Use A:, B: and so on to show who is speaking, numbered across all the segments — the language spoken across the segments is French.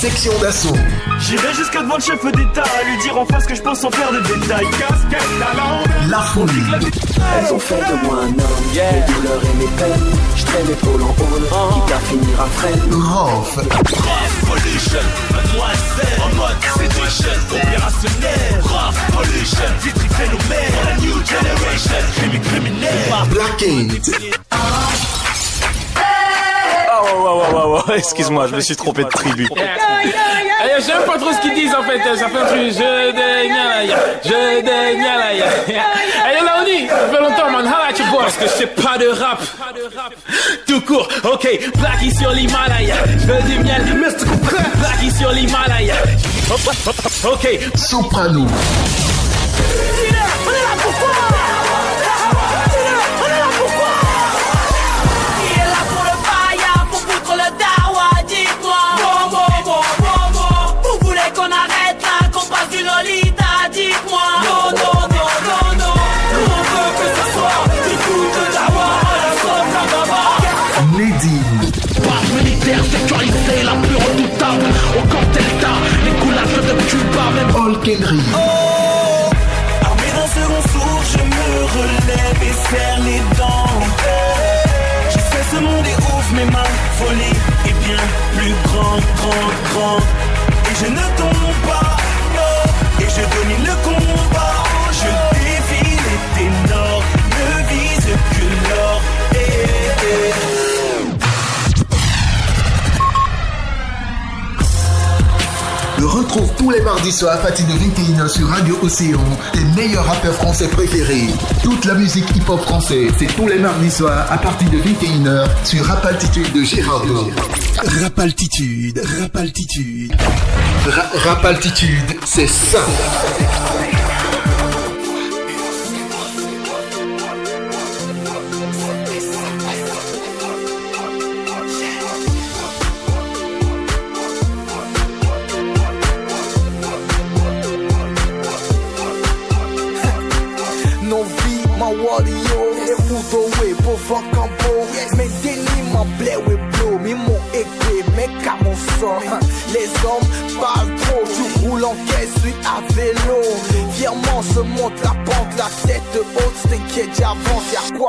A: section d'assaut.
B: J'irai jusqu'à devant le chef d'État à lui dire en face que je pense sans faire de détails. Casquette, talent,
A: La folie.
C: Elles ont fait de moi un homme, mes douleurs et mes peines. Je traîne épaule en hall, quitte à finir à freine.
A: Rof.
D: Pollution, mademoiselle, en mode séduction, opérationnel, rough pollution, vitri phénomène, la new generation, crime criminel.
A: Black Eight.
E: Ouais, ouais, ouais, ouais, excuse-moi, je me suis trompé de tribu.
F: Je pas trop ce qu'ils disent en fait, ça fait un truc, je dégnalaya, je dégnalaya. Eh, yo, Laoni, ça fait longtemps, man, at your boy? Parce que je sais pas de rap. Tout court, ok, Blacky sur l'Himalaya, je veux du miel, Blacky sur l'Himalaya. Ok,
A: Soprano. Henry.
B: Armé d'un second sourd, je me relève et serre les dents. Je sais ce monde est ouf, mais ma folie est bien plus grande, grande, grande. Et je ne
A: Retrouve tous les mardis soirs à partir de 21h sur Radio Océan tes meilleurs rappeurs français préférés. Toute la musique hip-hop français, c'est tous les mardis soirs à partir de 21h sur Rap Altitude de Gérardo. Rap Altitude, Rap Altitude. Ra- Rap Altitude, c'est ça.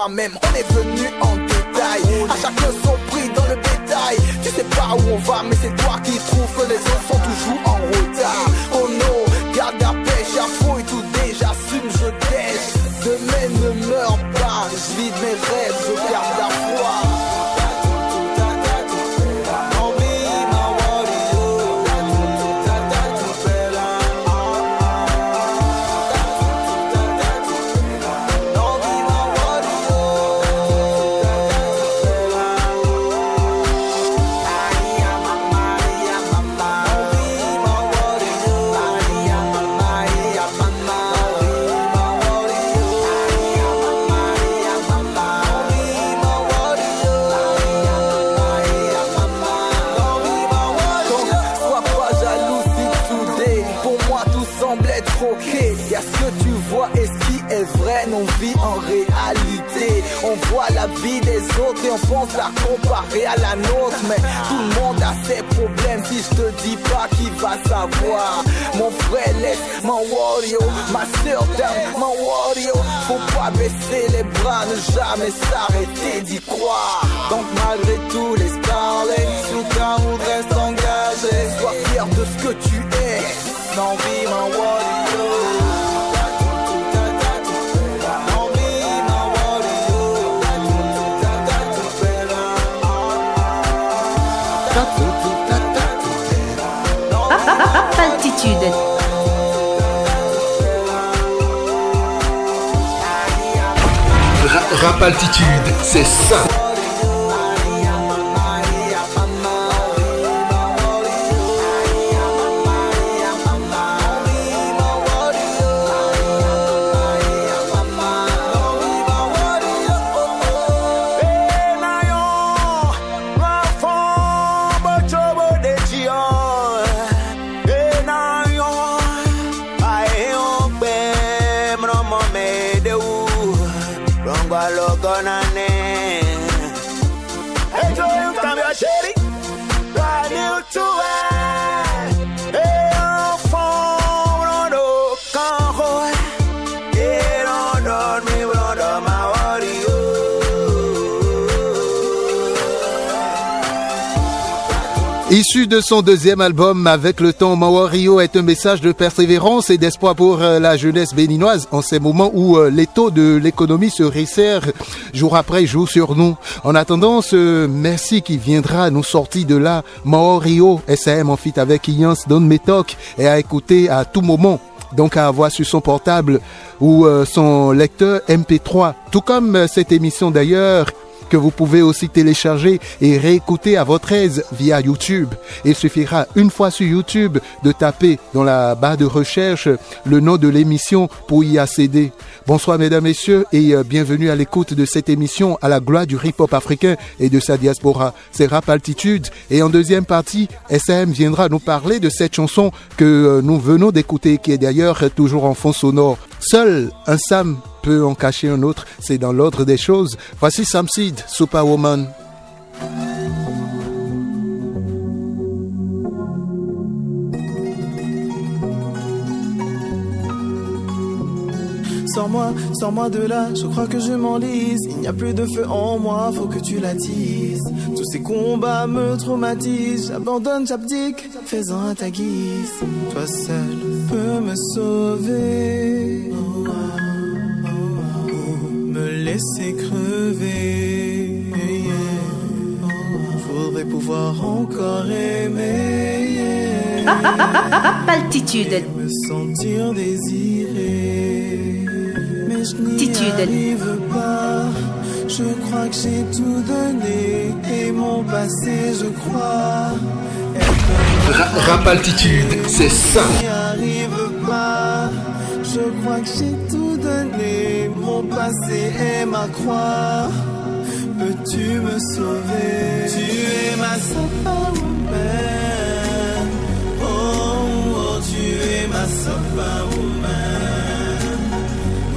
G: Même, on est venu en détail. À chacun son prix dans le bétail Tu sais pas où on va, mais c'est toi qui trouves vrai Non vit en réalité. On voit la vie des autres et on pense la comparer à la nôtre. Mais tout le monde a ses problèmes. Si je te dis pas qui va savoir. Mon frère laisse mon warrior. Ma soeur mon warrior. Faut pas baisser les bras Ne jamais s'arrêter d'y croire. Donc malgré tout les starlings ta route reste engagé. Sois fier de ce que tu es. Non mon warrior
H: Rap Altitude.
A: Ra- Rap Altitude, c'est ça.
I: Issu de son deuxième album Avec le temps, Mawario est un message de persévérance et d'espoir pour euh, la jeunesse béninoise en ces moments où euh, les taux de l'économie se resserrent jour après jour sur nous. En attendant ce merci qui viendra nous sortir de là, Mawario SM en fit avec Ians Don Metok et à écouter à tout moment donc à avoir sur son portable ou euh, son lecteur MP3. Tout comme cette émission d'ailleurs que vous pouvez aussi télécharger et réécouter à votre aise via YouTube. Il suffira une fois sur YouTube de taper dans la barre de recherche le nom de l'émission pour y accéder. Bonsoir mesdames, messieurs et euh, bienvenue à l'écoute de cette émission à la gloire du hip-hop africain et de sa diaspora. C'est Rap Altitude et en deuxième partie, SM viendra nous parler de cette chanson que euh, nous venons d'écouter qui est d'ailleurs toujours en fond sonore. Seul un Sam peut en cacher un autre, c'est dans l'ordre des choses. Voici Samsid, Superwoman.
J: Sors-moi, sors-moi de là, je crois que je m'enlise. Il n'y a plus de feu en moi, faut que tu l'attises. Tous ces combats me traumatisent. J'abandonne, j'abdique, fais-en à ta guise. Toi seul peux me sauver. Me laisser crever. Je voudrais pouvoir encore aimer.
K: Altitude.
J: Me sentir désiré. Mais je n'y arrive pas. Je crois que j'ai tout donné. Et mon passé, je crois.
A: Ra- Rap Altitude, c'est ça.
J: Je n'y arrive pas. Je crois que j'ai tout Mon passé est ma croix. Peux-tu me sauver? Tu es ma superwoman. Oh, oh, tu es ma superwoman.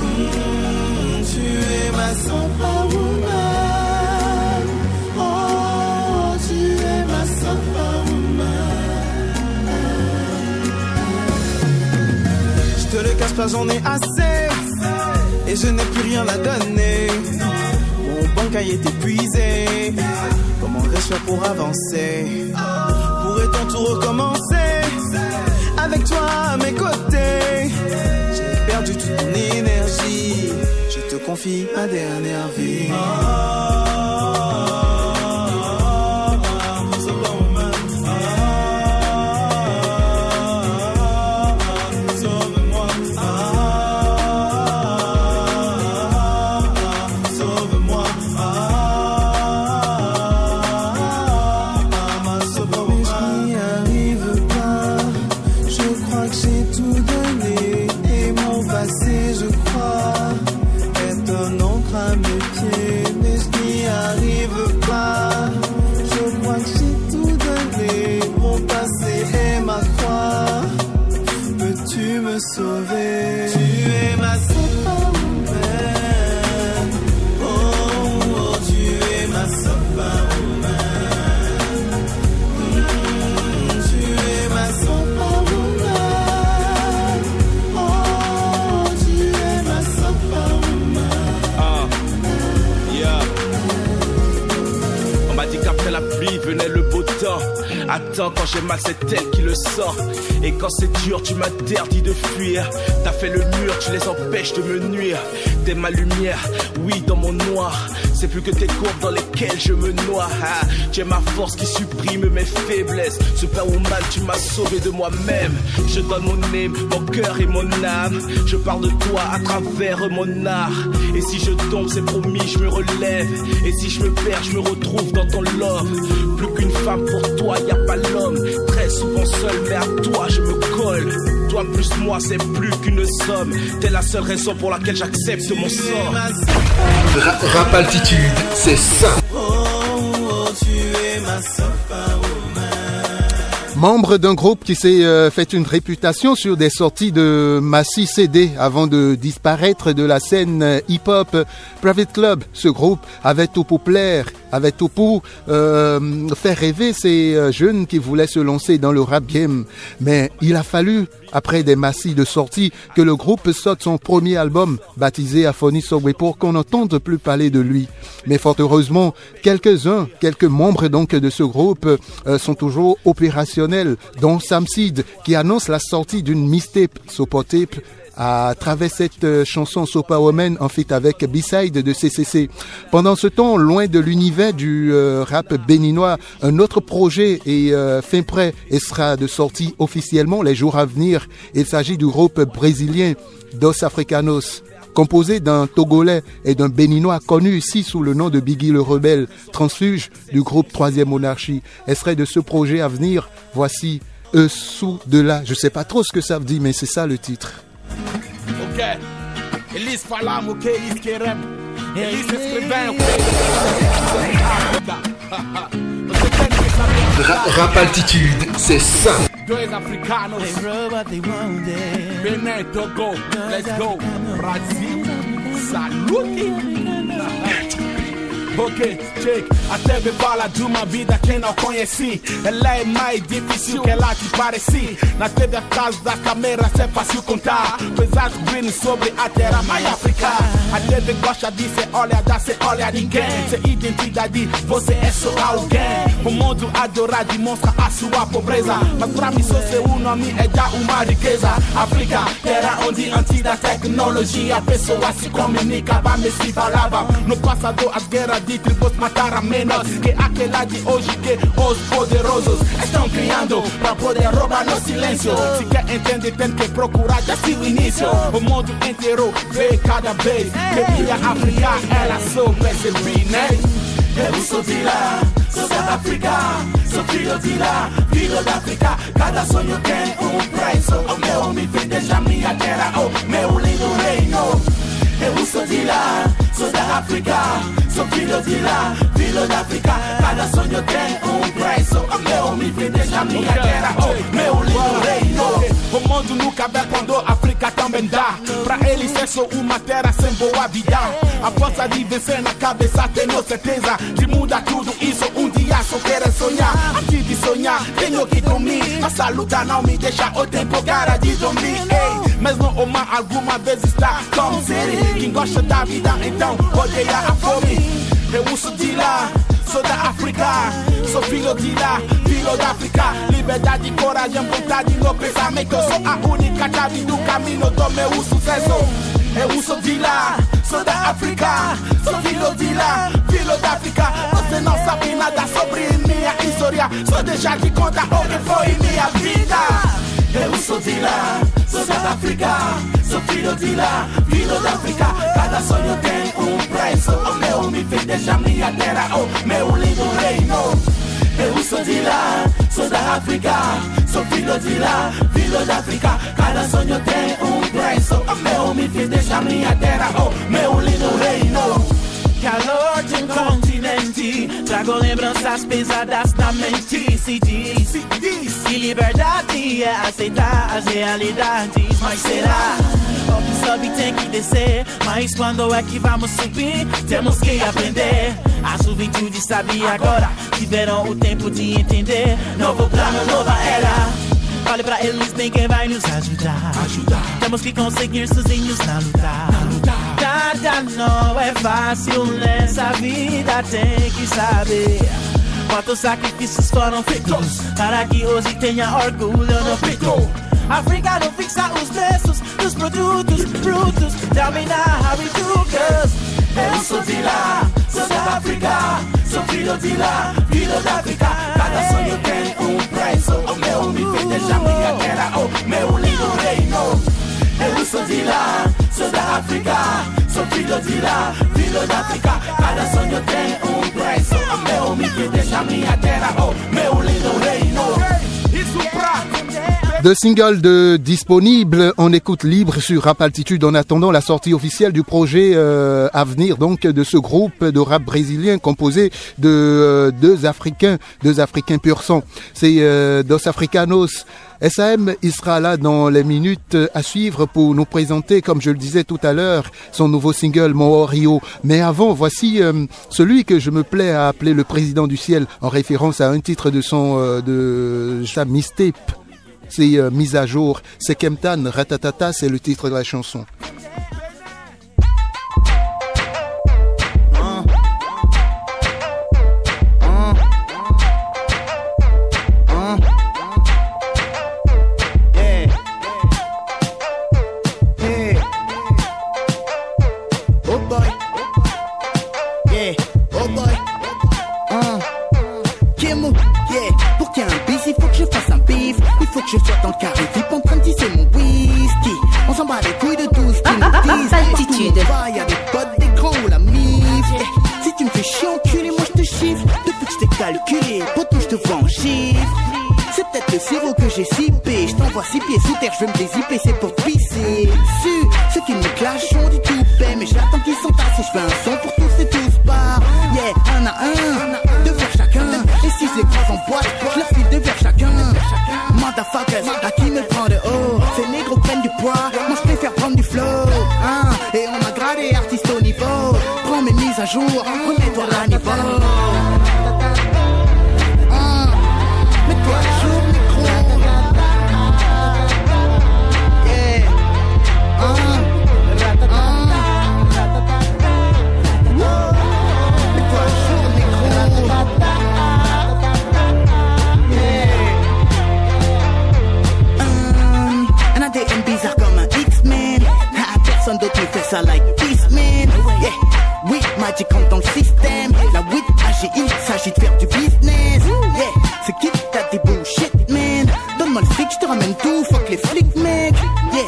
J: Mm, tu es ma superwoman. Oh, tu es ma superwoman. Je te le cache pas, j'en ai assez. Je n'ai plus rien à donner. Mon bancaille est épuisé. Comment vais-je pour avancer? Pourrait-on tout recommencer? Avec toi à mes côtés. J'ai perdu toute mon énergie. Je te confie ma dernière vie. Mes pieds. Mais je n'y arrive pas. Je crois que j'ai tout donné. Mon passé est ma croix. Peux-tu me sauver?
L: Attends, quand j'ai mal, c'est elle qui le sent. Et quand c'est dur, tu m'interdis de fuir. T'as fait le mur, tu les empêches de me nuire. T'es ma lumière, oui, dans mon noir. C'est plus que tes courbes dans lesquelles je me noie. Ah, tu es ma force qui supprime mes faiblesses. Superwoman, tu m'as sauvé de moi-même. Je donne mon âme, mon cœur et mon âme. Je parle de toi à travers mon art. Et si je tombe, c'est promis, je me relève. Et si je me perds, je me retrouve dans ton love. Plus qu'une femme pour toi, y a pas l'homme. Très souvent seul, mais à toi, je me colle. Toi plus moi, c'est plus qu'une somme. T'es la seule raison pour laquelle j'accepte mon sort.
A: Ra- Rap Altitude, c'est ça.
J: Oh, oh, tu es ma superwoman.
I: Membre d'un groupe qui s'est euh, fait une réputation sur des sorties de Massy CD avant de disparaître de la scène euh, hip-hop Private Club. Ce groupe avait tout pour plaire, avait tout pour euh, faire rêver ces euh, jeunes qui voulaient se lancer dans le rap game. Mais il a fallu, après des massifs de sorties, que le groupe sorte son premier album baptisé Aphonie pour qu'on n'entende plus parler de lui. Mais fort heureusement, quelques-uns, quelques membres donc de ce groupe euh, sont toujours opérationnels, dont Sam Seed qui annonce la sortie d'une mixtape Sopotape à travers cette euh, chanson Sopa Woman en fait avec B-Side de CCC. Pendant ce temps, loin de l'univers du euh, rap béninois, un autre projet est euh, fin prêt et sera de sortie officiellement les jours à venir. Il s'agit du groupe brésilien Dos Africanos. Composé d'un Togolais et d'un Béninois connu ici sous le nom de Biggie le Rebelle, transfuge du groupe Troisième Monarchie. Extrait de ce projet à venir, voici Eux sous de là. Je sais pas trop ce que ça veut dire, mais c'est ça le titre.
K: Ok. Eles falam o que eles querem. Eles escrevem o que Você tem que saber.
A: Ra- Rap Altitude, c'est ça.
K: Dois africanos. Benin, Togo. Let's go. Brasil. Salute. Ok, check. A TV fala de uma vida que não conheci. Ela é mais difícil que ela te pareci. Na TV atrás das câmeras é fácil contar. Pesados green sobre a terra mais África. A TV gosta de ser olha, dá ser olha ninguém. Ser identidade, você é só alguém. O mundo adora demonstra a sua pobreza. Mas pra mim só seu nome é já uma riqueza. África, terra onde antes da tecnologia, pessoas se comunicavam e se falavam. No passado as guerras de tribos mataram menos que aquela de hoje que os poderosos estão criando pra poder roubar no silêncio. Se quer entender tem que procurar desde o início. O mundo inteiro vê cada vez que minha África ela só percebi, né? Eu sou de lá, sou da África, sou filho de lá, filho da África. Cada sonho tem um preço. O meu me fez deixar minha terra, o meu lindo reino. Eu sou de lá, sou da África, sou filho de lá, filho da África. Cada sonho tem um preço. O meu me fez deixar minha terra, o meu lindo reino. O mundo nunca vê quando a África também dá. Pra eles é só uma terra sem boa vida. A força de vencer na cabeça, tenho certeza de mudar tudo isso. Um dia só quero sonhar. Antes de sonhar, tenho que dormir. Nossa luta não me deixa o tempo cara de dormir. Ei, mesmo uma alguma vez está com sede. Quem gosta da vida então odeia a fome. Eu sou de lá, sou da África. Sou filho de lá, filho da África. Liberdade, coragem, vontade no pensamento. Sou a única chave do caminho do meu sucesso. Eu sou de lá, sou da África. Sou filho de lá, filho da África. Você não sabe nada sobre minha história. Só deixar de contar o que foi minha vida. Eu sou de lá, sou da África, sou filho de lá, filho da África. Cada sonho tem um preço. O meu me fez deixar minha terra, o meu lindo reino. Eu sou de lá, sou da África, sou filho de lá, filho da África. Cada sonho tem um preço. O meu me fez deixar minha terra, o meu lindo reino.
M: Calor de um continente Trago lembranças pesadas na mente Se diz, se diz Que liberdade é aceitar as realidades Mas será? O que sobe tem que descer Mas quando é que vamos subir? Temos que aprender A juventude sabe agora Tiveram o tempo de entender Novo plano, nova era Olhe pra eles, ninguém vai nos ajudar.
K: Ajudar.
M: Temos que conseguir sozinhos na luta. Nada não é fácil nessa vida, tem que saber. Quantos sacrifícios foram feitos para que hoje tenha orgulho no peito? África não fixa os preços dos produtos brutos. Tell me now how do, cause
K: Eu sou de lá, sou da África, sou filho de lá, filho da África. Cada sonho tem um preço. O meu me fez deixar minha terra, o meu lindo reino. Eu sou de lá, sou da África, sou filho de lá, filho da África. Cada sonho tem preço. O meu me fez deixar minha terra, o meu lindo reino. Isso pra
I: De single de disponible, on écoute libre sur Rap Altitude en attendant la sortie officielle du projet euh, à venir donc de ce groupe de rap brésilien composé de euh, deux Africains, deux Africains pur sang. C'est euh, Dos Africanos. SAM, il sera là dans les minutes à suivre pour nous présenter, comme je le disais tout à l'heure, son nouveau single Mon Rio. Mais avant, voici euh, celui que je me plais à appeler le président du ciel, en référence à un titre de son euh, de sa mixtape. C'est euh, mise à jour. C'est Kemtan Ratatata, c'est le titre de la chanson.
N: Les flics, mec. Yeah.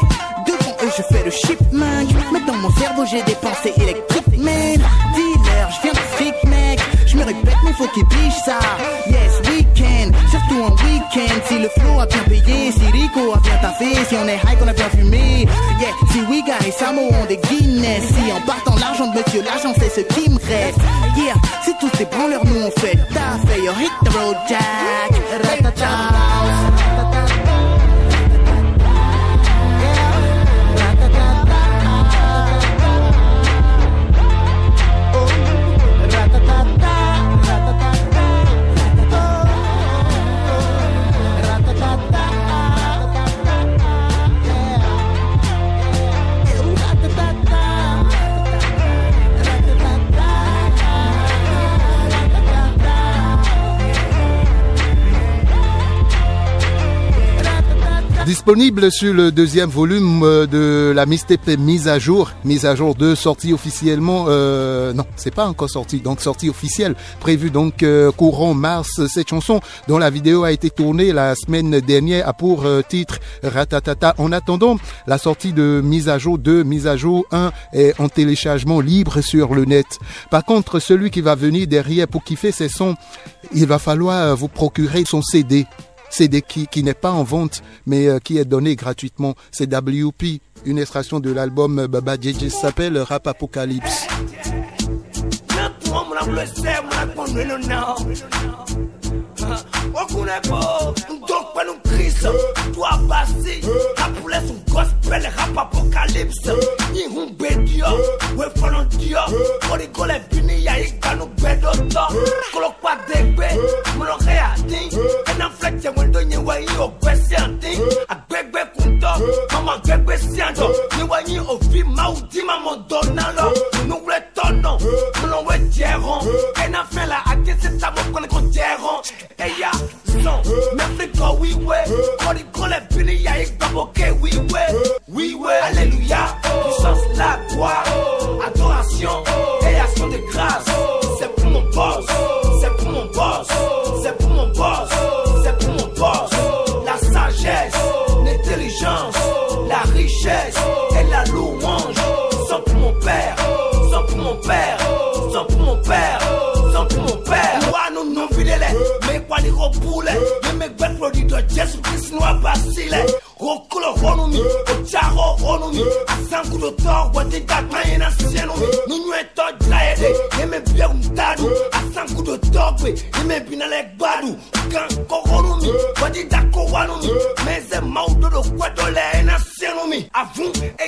N: Devant eux, je fais le shipment. Mais dans mon cerveau, j'ai des pensées électriques, man. Dealer, je viens de fric, mec. Je me répète, mais faut qu'ils bichent ça. Yes, weekend, surtout en week-end. Si le flow a bien payé, si Rico a bien taffé, si on est high, qu'on a bien fumé. Yeah, si Wiga et Samo ont des Guinness. Si en partant l'argent de monsieur l'agent, c'est ce qui me reste. Yeah, si tous ces branleurs, nous on fait taf. Yo, hit the road, Jack. Ratata.
I: Disponible sur le deuxième volume euh, de la mixtape mise à jour, mise à jour 2, sortie officiellement, euh, non, c'est pas encore sorti, donc sortie officielle, prévue donc euh, courant mars. Cette chanson dont la vidéo a été tournée la semaine dernière a pour euh, titre Ratatata. En attendant la sortie de mise à jour 2, mise à jour 1 est en téléchargement libre sur le net. Par contre, celui qui va venir derrière pour kiffer ces sons, il va falloir vous procurer son CD. CD qui, qui n'est pas en vente, mais euh, qui est donné gratuitement. C'est WP, une extraction de l'album euh, Baba JJ s'appelle Rap Apocalypse.
D: Fè rap apocalypse. Ni houn be diyo We fanon diyo Kori gole bini ya yi kanou be doto Kolo kwa dekbe Molo re a din Enan flek mwen do nye we yi okwe si an din Agbegbe kunto Mama gbegbe si ni do Nye ofi ma ou di ma mon donan lo Nou wle tonon Molo we djeron ena fela ake se ta mwen konen kon djeron Eya son. Mè kọ́ wíwẹ́ orí kọ́lẹ̀ bìnníyà yìí gbàgbọ́ kẹ́ wíwẹ́. sílẹ̀ k'o kúlò mi o jago mi a sankudo tɔ sɛnu mi nunyɛ tɔ de ne mi bɛ n gbe ne binalɛ gba du kan mi wɔti da mi mɛsɛ maaw dodo gbɛdɔ lɛ ɛna sɛnu mi a fun e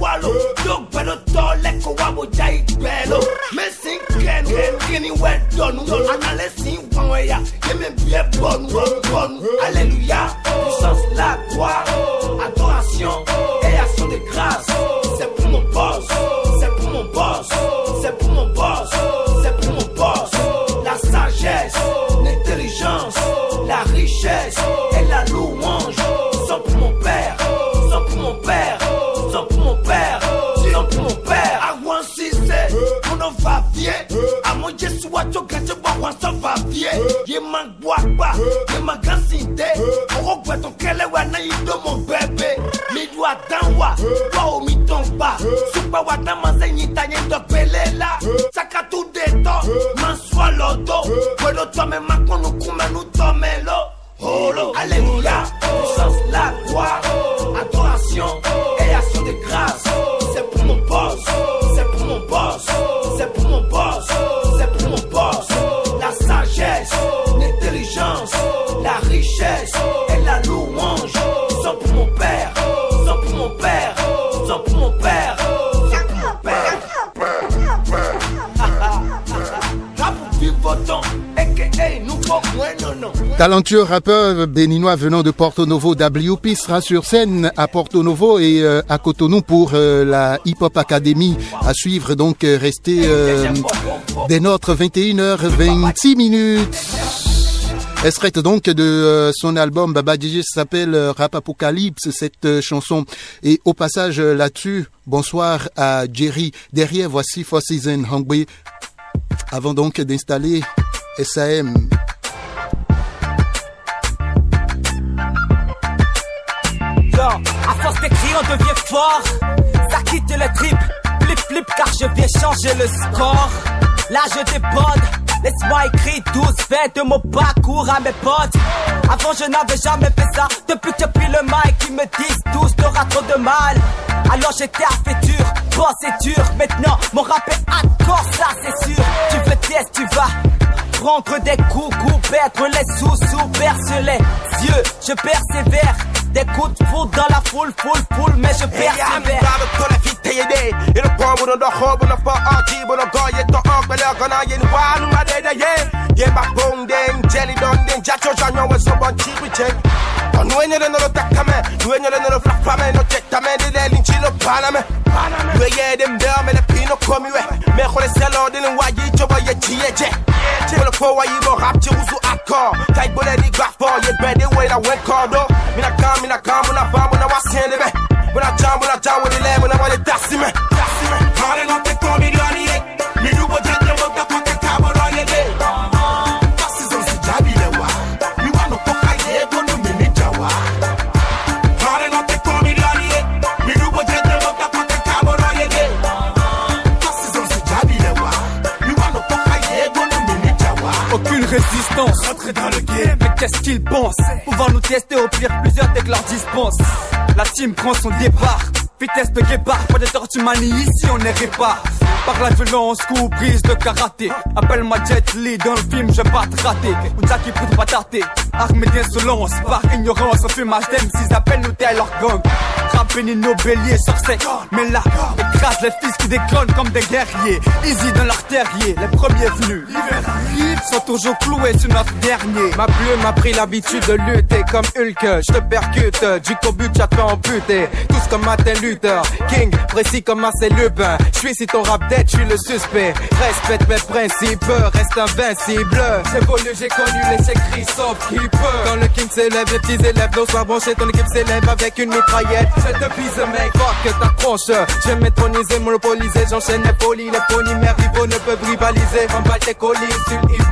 D: walo do lɛ ko wabo gbɛlo mɛ sin kɛnkɛn kini wɛ dɔnu a analɛ si wɔn ya yemebia bɔnu bɔnu alléluia puissance la gloire diɛ yema guagba yema gasinte ɔkɔ gbɛtɔn kɛlɛ wa n'a yi domo bɛɛ be mi du a wa wa o mi ba sugbɛ wa dan ma se ta ye dɔ la sakatu de tɔ ma sɔ lɔ do wolo ma kɔnu kunbɛnu tɔmɛ lɔ holo aleluya.
I: Talentueux rappeur béninois venant de Porto Novo, WP sera sur scène à Porto Novo et euh, à Cotonou pour euh, la Hip Hop Academy à suivre. Donc euh, restez euh, des nôtres 21h26 minutes. Extrait donc de son album Baba DJ s'appelle Rap Apocalypse cette chanson et au passage là-dessus bonsoir à Jerry derrière voici Four Seasons Hungry avant donc d'installer SAM
O: on devient fort. Ça quitte le trip, flip flip car je viens changer le score. Là je déborde, laisse-moi écrire tous faits de mon parcours à mes potes. Avant je n'avais jamais fait ça, depuis que j'ai pris le mic, ils me disent tous t'auras trop de mal. Alors j'étais à fait dur, c'est dur, maintenant mon rap est hardcore, ça c'est sûr. Tu veux test, tu vas prendre des coups, coups, perdre les sous-sous, berce les yeux, je persévère. Des coups de foudre dans la foule, foule, foule, mais je persévère.
P: Ilo pombu no dohobu no po oji bu no goye to ogbe le gona ye ni wanu ma de de ye ye ba bong ding jelly don ding. Jacho janyo we so bon chi we check Con nueñole no lo tácame, nueñole no lo flaspame, no chectame, dile el hinchilo páname. Nueye dem down, me le pino con mi we. Mejor es el orden en guayi, yo voy a chieche. Polo po wa yibo rap, che bole grafo, fam, jam, jam, no te
O: comi, Résistance, rentrer dans le game. Mais qu'est-ce qu'ils pensent? Pouvoir nous tester au pire plusieurs dès que leur dispense. La team prend son départ. Vitesse de guépard, pas de tortue manie, ici on est répare. Par la violence, coup, prise de karaté. Appelle-moi Jet Li, dans le film, je vais pas te rater. On t'a qui peut pas tâter. Armée d'insolence, par ignorance, on fumage d'aime, s'ils appellent nous tel leur gang. Rappelez nos béliers sur sec. Mais là, écrase les fils qui déconnent comme des guerriers. Easy dans leur terrier, les premiers venus. Sont toujours cloués sur notre dernier. Ma plume m'a pris l'habitude de lutter comme Hulk. Je te percute, du but, te fait amputer. Tous comme Martin Luther, King, précis comme Marcel Lupin. Je suis si ton rap dead, je suis le suspect. Respecte mes principes, reste invincible. J'ai voulu, j'ai connu écrits sauf qui peut. Quand le King s'élève, les petits élèves nos soirs branchés, ton équipe s'élève avec une mitraillette. Je te mec, fuck que ta tronche. Je vais m'étroniser, monopoliser, j'enchaîne les folies. Les ponies, mes rivaux ne peuvent rivaliser. Remballe tes colis sur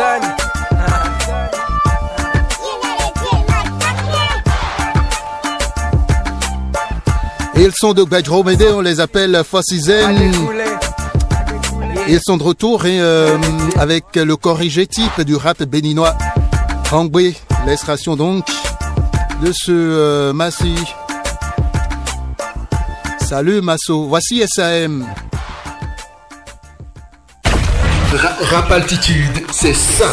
O: Suzanne.
I: Ils sont de Bedroom Mede, on les appelle Fossizen. Ils sont de retour et, euh, avec le corrigé type du rap béninois. Hangbe, l'extraction donc de ce euh, Massi. Salut Masso, voici SAM.
A: Ra- rap altitude, c'est ça.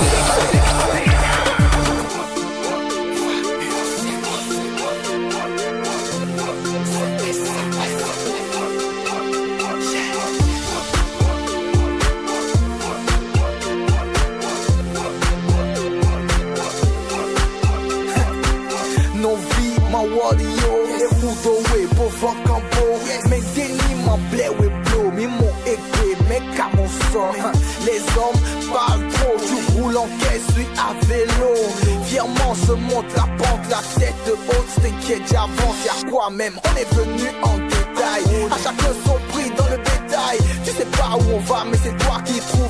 G: À vélo. Fièrement se monte la pente La tête haute, t'inquiète j'avance Y'a quoi même, on est venu en détail. À chacun son prix dans le bétail Tu sais pas où on va mais c'est toi qui trouves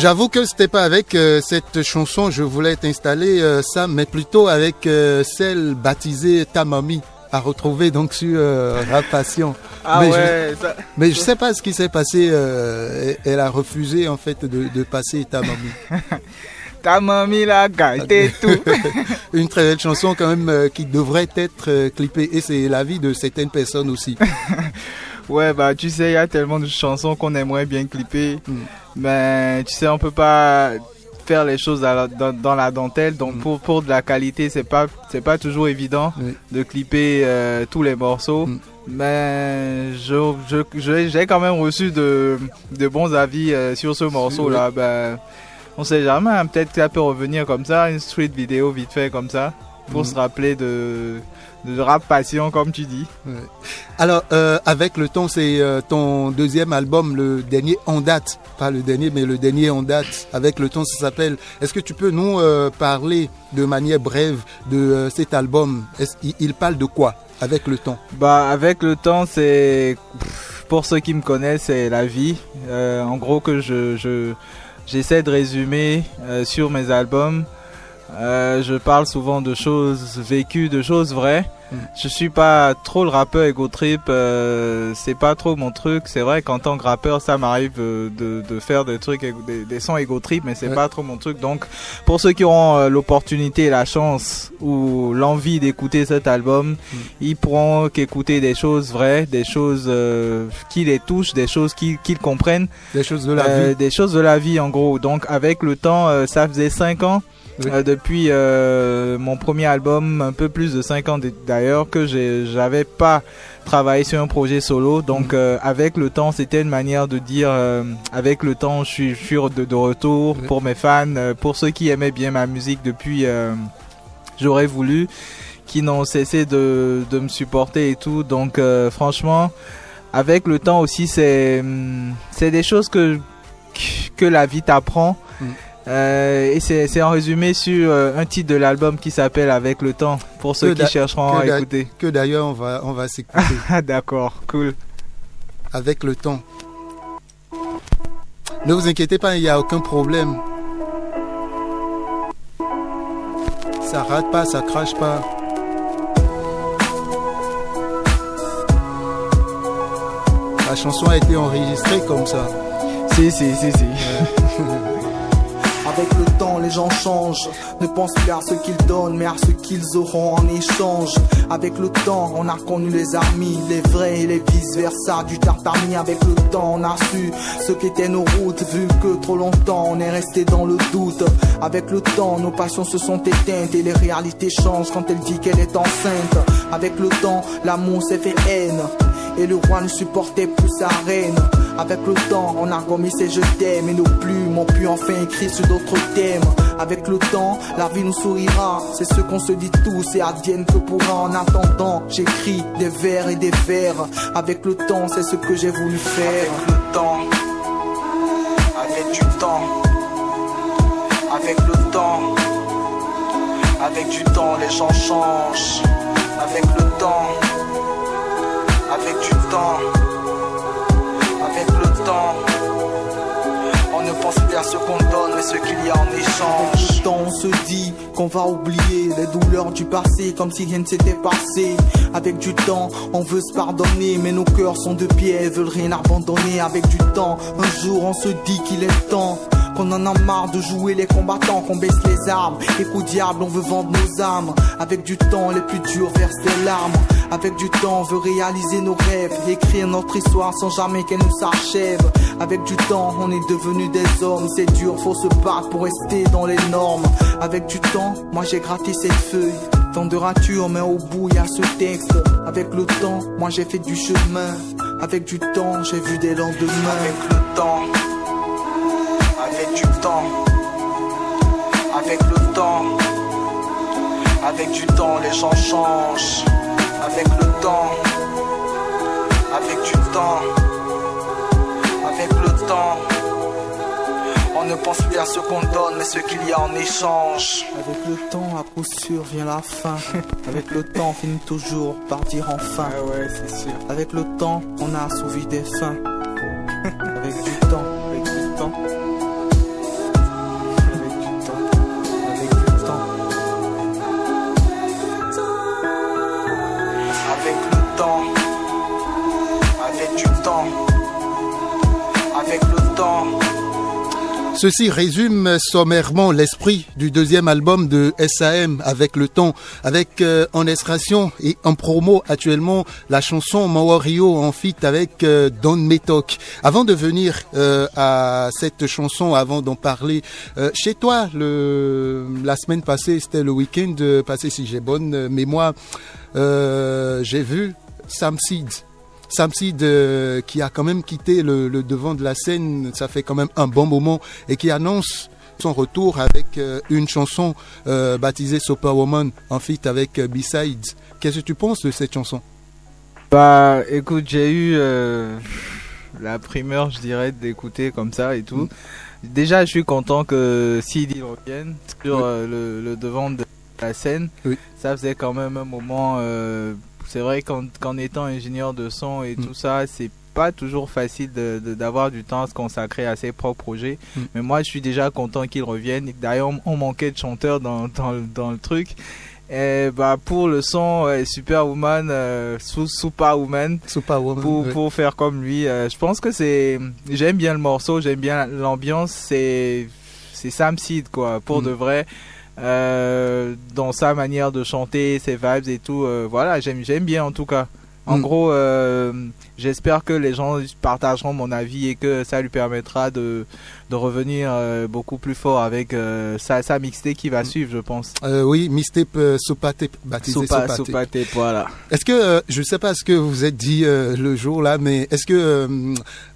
I: J'avoue que c'était pas avec euh, cette chanson je voulais t'installer euh, ça, mais plutôt avec euh, celle baptisée Tamami à retrouver donc sur Rap Passion.
O: Ah
I: mais
O: ouais,
I: je,
O: ça-
I: mais je sais pas ce qui s'est passé. elle- a refusé en fait de, de passer Tamami.
O: Ta mamie la gâté tout.
I: Une très belle chanson quand même qui devrait être clippée et c'est l'avis de certaines personnes aussi.
Q: Ouais, bah tu sais, il y a tellement de chansons qu'on aimerait bien clipper. Mais tu sais, on peut pas faire les choses la- dans, dans la dentelle. Donc pour, pour de la qualité, c'est pas, c'est pas toujours évident de clipper euh, tous les morceaux. Mais je, je, je- j'ai quand même reçu de, de bons avis euh, sur ce morceau-là. Ben, on sait jamais, hein, peut-être que ça peut revenir comme ça, une street vidéo vite fait comme ça, pour se rappeler de, de rap passion, comme tu dis.
I: Ouais. Alors, euh, avec le temps, c'est euh, ton deuxième album, le dernier en date. Pas le dernier, mais le dernier en date. Avec le temps, ça s'appelle. Est-ce que tu peux nous euh, parler de manière brève de euh, cet album? Il, il parle de quoi avec le temps?
Q: Bah, avec le temps, c'est pour ceux qui me connaissent, c'est la vie. Euh, en gros, que je je- j'essaie de résumer euh, sur mes albums. Euh, je parle souvent de choses vécues, de choses vraies. Je suis pas trop le rappeur ego trip, euh, c'est pas trop mon truc. C'est vrai qu'en tant que rappeur, ça m'arrive euh, de, de faire des trucs, des, des sons ego trip, mais c'est
I: Ouais.
Q: pas trop mon truc. Donc, pour ceux qui auront euh, l'opportunité, la chance ou l'envie d'écouter cet album, ils pourront qu'écouter des choses vraies, des choses euh, qui les touchent, des choses qu'ils qu'ils comprennent.
I: Des choses de la
Q: Euh,
I: vie.
Q: Des choses de la vie en gros. Donc avec le temps, euh, ça faisait 5 ans.
I: Oui.
Q: euh, depuis euh, mon premier album, un peu plus de 5 ans d'ailleurs, que j'avais pas travaillé sur un projet solo. Donc euh, avec le temps, c'était une manière de dire, euh, avec le temps, je suis, je suis de, de retour pour mes fans, euh, pour ceux qui aimaient bien ma musique depuis, euh, j'aurais voulu, qui n'ont cessé de, de me supporter et tout. Donc euh, franchement, avec le temps aussi, c'est hum, c'est des choses que que la vie t'apprend. Euh, et c'est en résumé sur euh, un titre de l'album qui s'appelle Avec le temps pour ceux
I: Que
Q: qui chercheront à écouter.
I: Que d'ailleurs, on va, on va s'écouter.
Q: D'accord, cool.
I: Avec le temps. Ne vous inquiétez pas, il n'y a aucun problème. Ça rate pas, ça crache pas. La chanson a été enregistrée comme ça.
Q: Si, si, si, si.
G: Avec le temps, les gens changent. Ne pense plus à ce qu'ils donnent, mais à ce qu'ils auront en échange. Avec le temps, on a connu les amis, les vrais et les vice-versa. Du tartami, avec le temps, on a su ce qu'étaient nos routes. Vu que trop longtemps, on est resté dans le doute. Avec le temps, nos passions se sont éteintes et les réalités changent quand elle dit qu'elle est enceinte. Avec le temps, l'amour s'est fait haine. Et le roi ne supportait plus sa reine. Avec le temps, on a remis ces je t'aime et nos plumes ont pu enfin écrire sur d'autres thèmes. Avec le temps, la vie nous sourira. C'est ce qu'on se dit tous et advienne que pourra. En attendant, j'écris des vers et des vers. Avec le temps, c'est ce que j'ai voulu faire.
R: Avec le temps, avec du temps, avec le temps, avec du temps, les gens changent. Avec le temps, avec du temps, avec le temps. On ne pense plus à ce qu'on donne, mais ce qu'il y a en échange.
G: Temps, on se dit qu'on va oublier les douleurs du passé comme si rien ne s'était passé. Avec du temps, on veut se pardonner, mais nos cœurs sont de pierre, veulent rien abandonner. Avec du temps, un jour on se dit qu'il est temps. Qu'on en a marre de jouer les combattants, qu'on baisse les armes. Et qu'au diable, on veut vendre nos âmes. Avec du temps, les plus durs versent des larmes. Avec du temps, on veut réaliser nos rêves. Écrire notre histoire sans jamais qu'elle nous s'achève. Avec du temps, on est devenus des hommes. C'est dur, faut se battre pour rester dans les normes. Avec du temps, moi j'ai gratté cette feuille. Tant de ratures, mais au bout, y a ce texte. Avec le temps, moi j'ai fait du chemin. Avec du temps, j'ai vu des lendemains.
R: Avec le temps, avec du temps, avec le temps, avec du temps, les gens changent. Avec le temps, avec du temps, avec le temps. On ne pense plus à ce qu'on donne, mais ce qu'il y a en échange.
G: Avec le temps, à coup sûr, vient la fin. Avec le temps, on finit toujours par dire enfin.
Q: Ah ouais, c'est sûr.
G: Avec le temps, on a assouvi des fins.
I: Ceci résume sommairement l'esprit du deuxième album de SAM avec le temps, avec euh, en extraction et en promo actuellement la chanson Mawario en feat avec euh, Don Metok. Avant de venir euh, à cette chanson, avant d'en parler, chez toi, la semaine passée, c'était le week-end passé si j'ai bonne mémoire, j'ai vu Sam Seeds. Sam Seed euh, qui a quand même quitté le, le devant de la scène, ça fait quand même un bon moment, et qui annonce son retour avec euh, une chanson euh, baptisée Superwoman en feat avec euh, B-Sides. Qu'est-ce que tu penses de cette chanson?
Q: Bah écoute, j'ai eu la primeur, je dirais, d'écouter comme ça et tout. Déjà, je suis content que il revienne sur le, le devant de la scène. Ça faisait quand même un moment. C'est vrai qu'en étant ingénieur de son et tout ça, c'est pas toujours facile d'avoir du temps à se consacrer à ses propres projets.
I: Mm.
Q: Mais moi, je suis déjà content qu'il revienne. D'ailleurs, on- manquait de chanteurs dans, dans, le- dans le truc. Et bah pour le son, ouais, Superwoman, euh, Superwoman,
I: Superwoman,
Q: pour, pour faire comme lui. euh, je pense que c'est, j'aime bien le morceau, j'aime bien l'ambiance. C'est, c'est Sam Seed quoi, pour
I: Mm.
Q: de vrai. Euh, dans sa manière de chanter, ses vibes et tout. euh, voilà, j'aime, j'aime bien en tout cas. En
I: Mm.
Q: gros, euh, j'espère que les gens partageront mon avis et que ça lui permettra de, de revenir euh, beaucoup plus fort avec euh, sa, sa mixtape qui va suivre, je pense.
I: Euh, Oui, Mistape euh, Sopaté, baptisé
Q: Sopa-.
I: Sopaté,
Q: voilà.
I: Est-ce que, je sais pas ce que vous êtes dit le jour là, mais est-ce que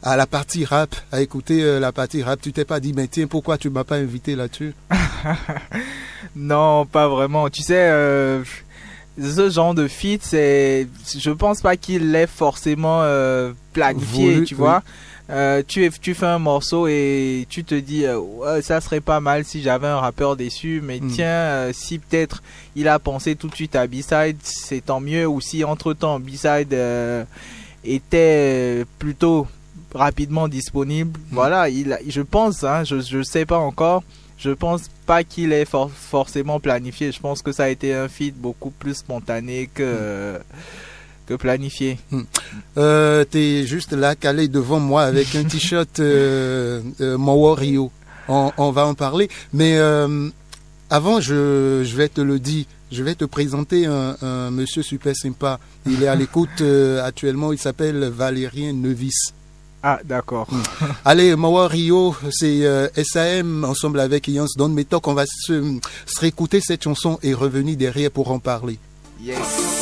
I: à la partie rap, à écouter la partie rap, tu t'es pas dit, mais tiens, pourquoi tu m'as pas invité là-dessus?
Q: Non, pas vraiment. Tu sais, ce genre de feat, c'est, je pense pas qu'il l'ait forcément euh, planifié,
I: Voulu,
Q: tu
I: oui.
Q: vois. Euh, tu, fais un morceau et tu te dis, euh, ouais, ça serait pas mal si j'avais un rappeur dessus, mais
I: Mm.
Q: tiens, euh, si peut-être il a pensé tout de suite à B-Side, c'est tant mieux. Ou si entre-temps B-Side euh, était plutôt rapidement disponible, voilà, il, a- je pense, hein, je, je sais pas encore, je pense pas qu'il est for- forcément planifié. Je pense que ça a été un feat beaucoup plus spontané que, euh, que planifié.
I: Hmm. Euh, T'es juste là calé devant moi avec un t-shirt euh, euh. On, on va en parler. Mais euh, avant, je, je vais te le dire. Je vais te présenter un, un monsieur super sympa. Il est à l'écoute euh, actuellement. Il s'appelle Valérien Nevis.
Q: Ah, d'accord.
I: Allez, Mawa Rio, c'est euh, SAM ensemble avec Yans Don Metok. On va se, se réécouter cette chanson et revenir derrière pour en parler.
Q: Yes.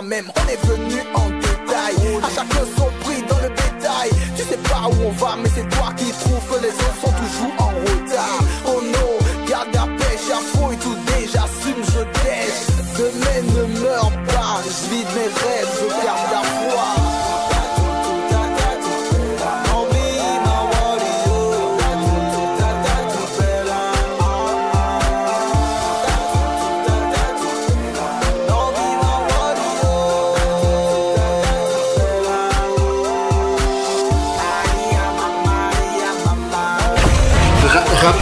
G: Même, on est venu en détail. À chacun son prix dans le détail. Tu sais pas où on va, mais c'est toi qui trouves que les autres sont toujours en retard.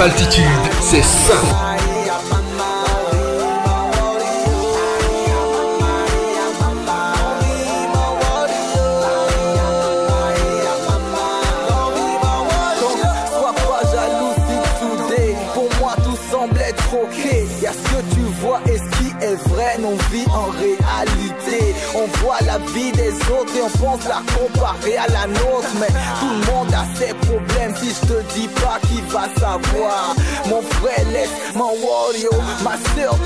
A: Altitude, c'est ça.
G: Voit la vie des autres et on pense la comparer à la nôtre. Mais tout le monde a ses problèmes Si je te dis pas qui va savoir. Mon frère laisse mon warrior Ma soeur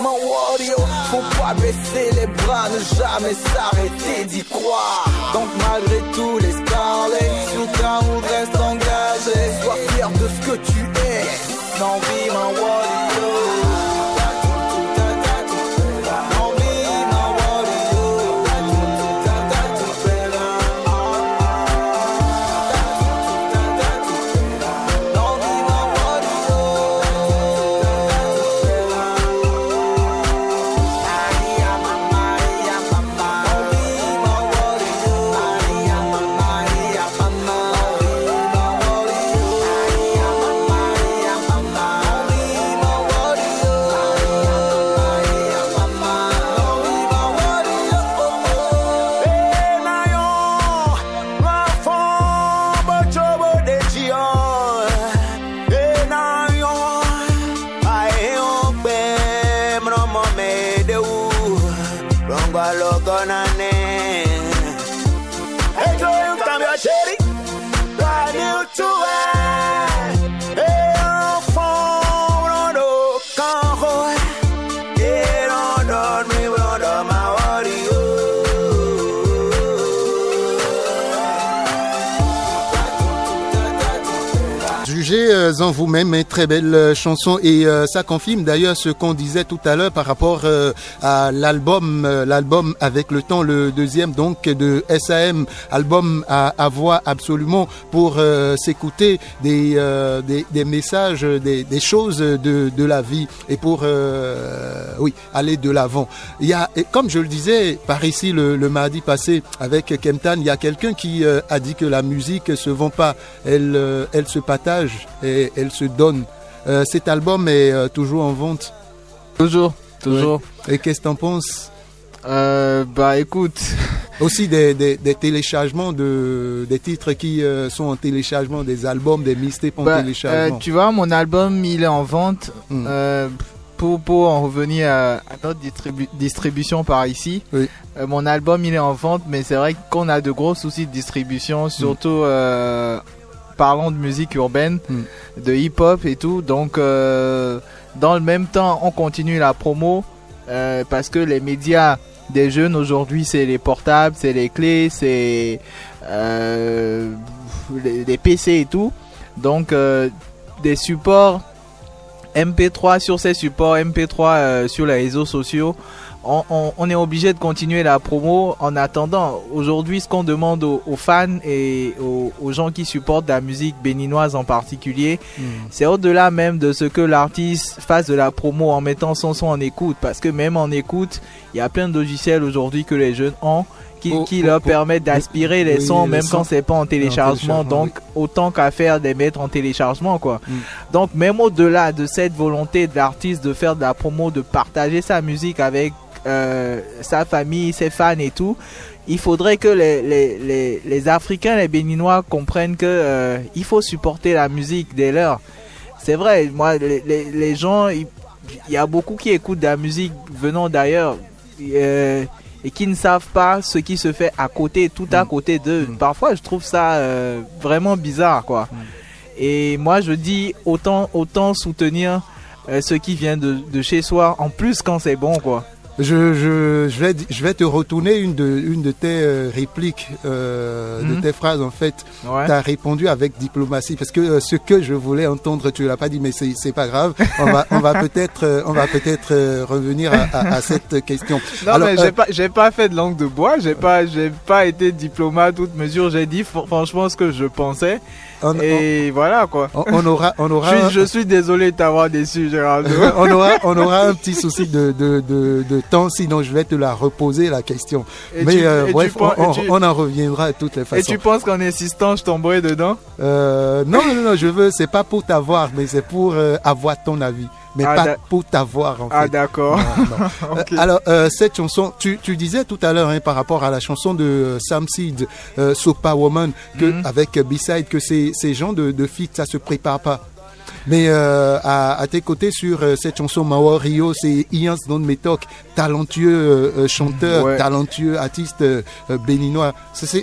G: mon warrior. Faut pas baisser les bras Ne jamais s'arrêter d'y croire. Donc malgré tous les scarlets Sur ta route reste engagé. Sois fier de ce que tu es. Non mon warrior
I: vous-même, une très belle euh, chanson et euh, ça confirme d'ailleurs ce qu'on disait tout à l'heure par rapport euh, à l'album, l'album avec le temps, le deuxième donc de SAM, album à, voix absolument pour s'écouter des, des, messages, des, choses de, de la vie et pour oui aller de l'avant. Il y a, et comme je le disais par ici le, mardi passé avec Kemtan, il y a quelqu'un qui a dit que la musique se vend pas, elle, elle se partage et elle se donne. Euh, cet album est euh, toujours en vente.
Q: Toujours, toujours.
I: Ouais. Et qu'est-ce que t'en penses?
Q: Euh, Bah écoute.
I: Aussi des, des, des, téléchargements de des titres qui sont en téléchargement, des albums, des mixtapes en
Q: bah,
I: téléchargement.
Q: Tu vois, mon album il est en vente. Mm. Euh, pour, pour en revenir à, à notre distribu distribution par ici,
I: oui.
Q: euh, mon album il est en vente, mais c'est vrai qu'on a de gros soucis de distribution, surtout mm. Parlant de musique urbaine, mm. de hip-hop et tout. Donc, euh, dans le même temps, on continue la promo euh, parce que les médias des jeunes aujourd'hui, c'est les portables, c'est les clés, c'est euh, les, les, PC et tout. Donc, des supports MP3 sur ces supports, MP3 euh, sur les réseaux sociaux. On, on, on, est obligé de continuer la promo en attendant. Aujourd'hui, ce qu'on demande aux, aux, fans et aux, aux, gens qui supportent la musique béninoise en particulier, mm. c'est au-delà même de ce que l'artiste fasse de la promo en mettant son son en écoute. Parce que même en écoute, il y a plein de logiciels aujourd'hui que les jeunes ont qui, qui leur permettent d'aspirer les oui, sons même quand c'est pas en téléchargement. En téléchargement donc oui. autant qu'à faire des mettre en téléchargement quoi. Mm. Donc même au-delà de cette volonté de l'artiste de faire de la promo, de partager sa musique avec euh, sa famille, ses fans et tout, il faudrait que les, les, les, les Africains, les Béninois comprennent que euh, il faut supporter la musique des leurs. C'est vrai, moi les, les, gens, il, y a beaucoup qui écoutent de la musique venant d'ailleurs. Euh, et qui ne savent pas ce qui se fait à côté, tout à côté d'eux. Parfois, je trouve ça euh, vraiment bizarre, quoi. Et moi, je dis autant, autant soutenir euh, ce qui vient de, de chez soi, en plus quand c'est bon, quoi.
I: Je, je, je, vais, je vais te retourner une de, une de tes euh, répliques, euh, de
Q: Mhm.
I: tes phrases en fait.
Q: Ouais.
I: Tu as répondu avec diplomatie parce que euh, ce que je voulais entendre, tu l'as pas dit, mais c'est pas grave. On va, on va peut-être euh, on va peut-être revenir à, à- à cette question.
Q: Non,
I: Alors,
Q: mais j'ai pas, j'ai pas fait de langue de bois, j'ai pas, j'ai pas été diplomate toute mesure, j'ai dit fr- franchement ce que je pensais. et voilà quoi.
I: on, on aura, on aura.
Q: Je, suis- je suis désolé de t'avoir déçu, Géraldo.
I: on aura, on aura un petit souci de, de, de, de temps, sinon je vais te la reposer la question.
Q: Et
I: Mais
Q: tu-
I: euh,
Q: et
I: bref,
Q: penses-
I: on,
Q: et tu-
I: on en reviendra de toutes les
Q: Et
I: façons.
Q: tu penses qu'en insistant, je tomberai dedans?
I: Euh, non, non, non, je veux, c'est pas pour t'avoir, mais c'est pour euh, avoir ton avis. Mais
Q: Ah,
I: pas pour t'avoir, en fait.
Q: Ah, d'accord.
I: Euh, alors, euh, cette chanson, tu, tu disais tout à l'heure, hein, par rapport à la chanson de euh, Sam Seed, euh, Superwoman, que,
Q: Mhm.
I: avec B-Side, que ces, ces genres de, de feats, ça se prépare pas. Mais euh, à, à tes côtés sur euh, cette chanson Mawa Rio, c'est Ian Don Metok, talentueux euh, euh, chanteur,
Q: Ouais.
I: talentueux artiste euh, euh, béninois. Ça s'est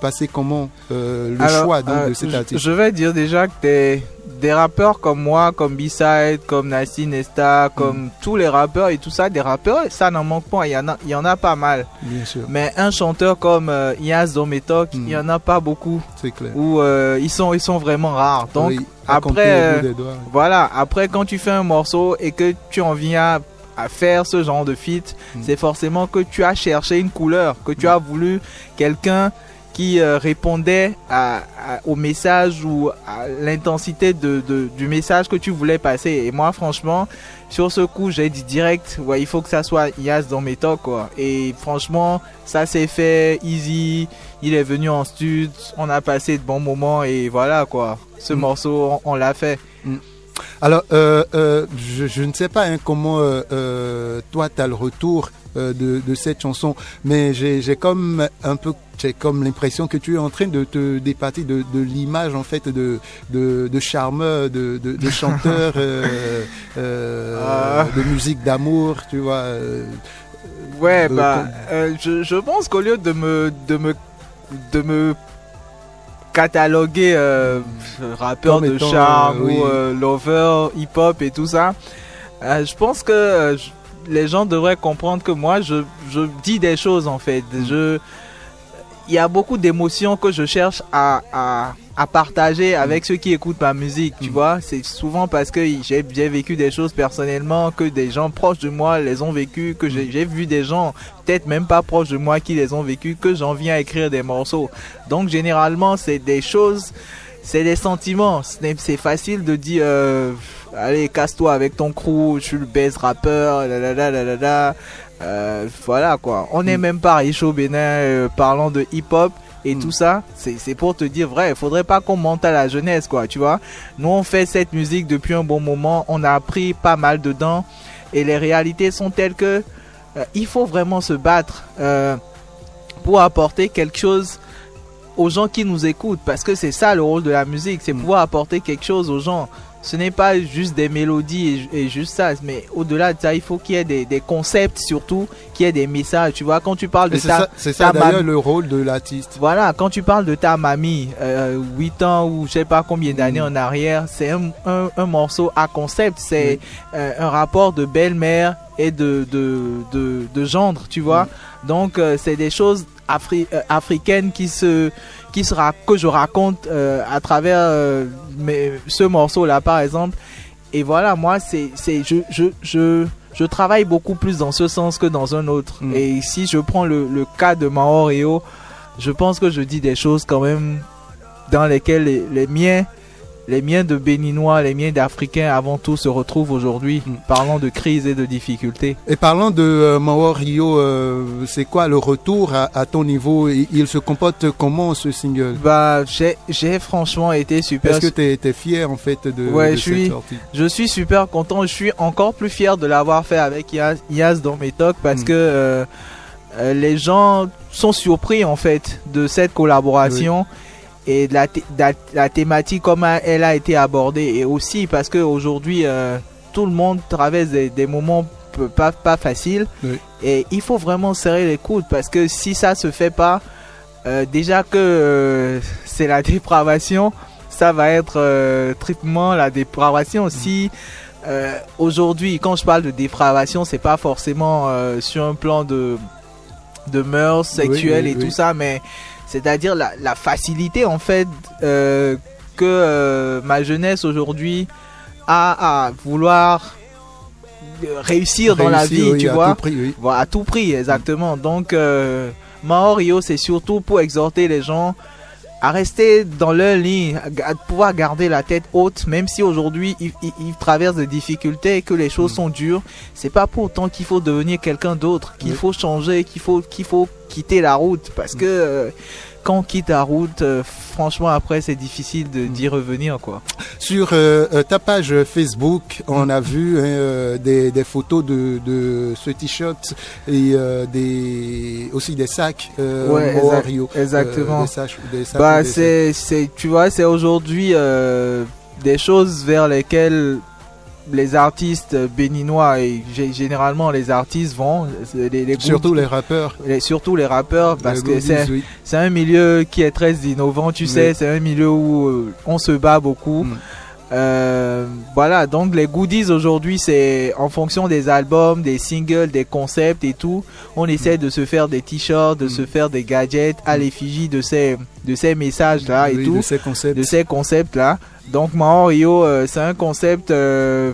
I: passé comment euh, le
Q: Alors,
I: choix donc, de cet artiste?
Q: Je vais dire déjà que des, rappeurs comme moi, comme B-Side, comme Nasty Nesta, comme tous les rappeurs et tout ça, des rappeurs, ça n'en manque pas, il y en a, il y en a pas mal.
I: Bien sûr.
Q: Mais un chanteur comme euh, Ias Dometok, il y en a pas beaucoup.
I: C'est clair.
Q: Où euh, ils, sont, ils sont vraiment rares. Donc
I: Oui,
Q: après, euh, voilà, après quand tu fais un morceau et que tu en viens à faire ce genre de feat,
I: Mm.
Q: c'est forcément que tu as cherché une couleur, que tu as voulu quelqu'un qui euh, répondait à, à- au message ou à l'intensité de, de- du message que tu voulais passer. Et moi, franchement, sur ce coup, j'ai dit direct, ouais, il faut que ça soit Yas dans mes talks, quoi. Et franchement, ça s'est fait easy. Il est venu en stud, on a passé de bons moments et voilà, quoi. Ce
I: Mm.
Q: morceau, on, on l'a fait.
I: Alors, euh, euh, je, je ne sais pas hein, comment euh, toi tu as le retour de, de cette chanson, mais j'ai comme un peu, j'ai comme l'impression que tu es en train de te départir de, de l'image en fait de de, de charmeur, de, chanteur
Q: Ah.
I: de musique d'amour, tu vois.
Q: Ouais, bah, je, je pense qu'au lieu de me, de me, de me cataloguer euh, rappeur
I: Comme
Q: de
I: étant,
Q: charme
I: euh, oui.
Q: ou euh, lover, hip-hop et tout ça, euh, je pense que les gens devraient comprendre que moi, je, je dis des choses en fait.
I: Mm.
Q: Je, il y a beaucoup d'émotions que je cherche à, à, à partager avec ceux qui écoutent ma musique, tu vois. C'est souvent parce que j'ai vécu des choses personnellement, que des gens proches de moi les ont vécues, que j'ai j'ai vu des gens peut-être même pas proches de moi qui les ont vécues, que j'en viens à écrire des morceaux. Donc généralement, c'est des choses, c'est des sentiments. C'est facile de dire, euh, allez, casse-toi avec ton crew, je suis le best rappeur, la la la la la la. Euh, voilà quoi. On n'est même pas riche au Bénin euh, parlant de hip-hop et tout ça. C'est c'est pour te dire vrai. Il faudrait pas qu'on monte à la jeunesse quoi. Tu vois. Nous on fait cette musique depuis un bon moment. On a appris pas mal dedans et les réalités sont telles que euh, il faut vraiment se battre euh, pour apporter quelque chose aux gens qui nous écoutent parce que c'est ça le rôle de la musique c'est pouvoir apporter quelque chose aux gens ce n'est pas juste des mélodies et, et juste ça mais au-delà de ça il faut qu'il y ait des, des concepts surtout qu'il y ait des messages tu vois quand tu parles de ta,
I: c'est ça d'ailleurs le rôle de l'artiste.
Q: voilà, quand tu parles de ta mamie, euh, 8 ans ou je sais pas combien d'années
I: Mm.
Q: en arrière, c'est un, un- un morceau à concept, c'est euh, un rapport de belle-mère et de, de, de, de gendre, tu vois.
I: Mm.
Q: Donc euh, c'est des choses afri- euh, africaines qui se, qui que je raconte euh, à travers euh, mes- ce morceau-là par exemple. Et voilà, moi, c'est, c'est, je, je, je, je travaille beaucoup plus dans ce sens que dans un autre. Et si je prends le, le cas de Mao Rio, je pense que je dis des choses quand même dans lesquelles les, les miens, les miens de Béninois, les miens d'Africains avant tout se retrouvent aujourd'hui, parlant de crise et de difficultés.
I: Et parlant de euh, Rio, euh, c'est quoi le retour à, à ton niveau? Il, il se comporte comment ce single?
Q: Bah, j'ai, franchement été super.
I: Est-ce que tu es, fier en fait de,
Q: ouais,
I: de
Q: je
I: cette
Q: suis,
I: sortie?
Q: je suis super content. Je suis encore plus fier de l'avoir fait avec Yas, Yas dans mes talks parce
I: Mm.
Q: que euh, euh, les gens sont surpris en fait de cette collaboration et de la, de la, thématique comme elle a été abordée et aussi parce que aujourd'hui euh, tout le monde traverse des, des moments pas, pas facile.
I: Oui.
Q: Et il faut vraiment serrer les coudes parce que si ça se fait pas, euh, déjà que euh, c'est la dépravation, ça va être triplement la dépravation. Si euh, aujourd'hui, quand je parle de dépravation, c'est pas forcément sur un plan de de mœurs sexuelles
I: oui,
Q: et tout ça, mais c'est-à-dire la, la facilité en fait euh, que euh, ma jeunesse aujourd'hui a à vouloir euh, réussir dans la vie,
I: oui,
Q: tu
I: à
Q: vois.
I: tout prix, oui.
Q: Voilà, à tout prix, exactement. Donc, euh, Mao Rio, c'est surtout pour exhorter les gens à rester dans leur ligne, à pouvoir garder la tête haute, même si aujourd'hui ils, ils- ils traversent des difficultés et que les choses sont dures. C'est pas pour autant qu'il faut devenir quelqu'un d'autre, qu'il
I: Oui.
Q: faut changer, qu'il faut, qu'il faut quitter la route, parce que euh, quand on quitte la route, euh, franchement après c'est difficile de- d'y revenir, quoi.
I: Sur euh, euh, ta page Facebook, on a vu hein, euh, des, des photos de, de ce t-shirt et des, aussi des sacs
Q: Ouais,
I: Moa
Q: exact-
I: Rio.
Q: exactement.
I: Des sacs, des sacs ou
Q: Bah,
I: des
Q: c'est, c'est, tu vois, c'est aujourd'hui des choses vers lesquelles les artistes béninois et gé- généralement les artistes vont. Les, les
I: Surtout les rappeurs.
Q: les- surtout les rappeurs, parce que c'est,
I: oui.
Q: c'est un milieu qui est très innovant, tu sais, c'est un milieu où euh, on se bat beaucoup.
I: Mm.
Q: Euh, voilà, donc les goodies aujourd'hui, c'est en fonction des albums, des singles, des concepts et tout. On essaie de se faire des t-shirts, de se faire des gadgets à l'effigie de ces, de ces messages-là et tout.
I: de ces concepts.
Q: De ces concepts-là. Donc, Mao Rio, euh, c'est un concept euh,